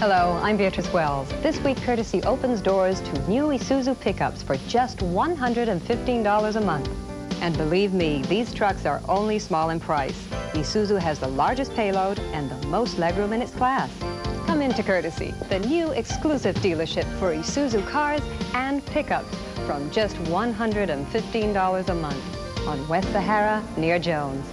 Hello, I'm Beatrice Welles. This week, Courtesy opens doors to new Isuzu pickups for just $115 a month. And believe me, these trucks are only small in price. Isuzu has the largest payload and the most legroom in its class. Come into Courtesy, the new exclusive dealership for Isuzu cars and pickups from just $115 a month on West Sahara near Jones.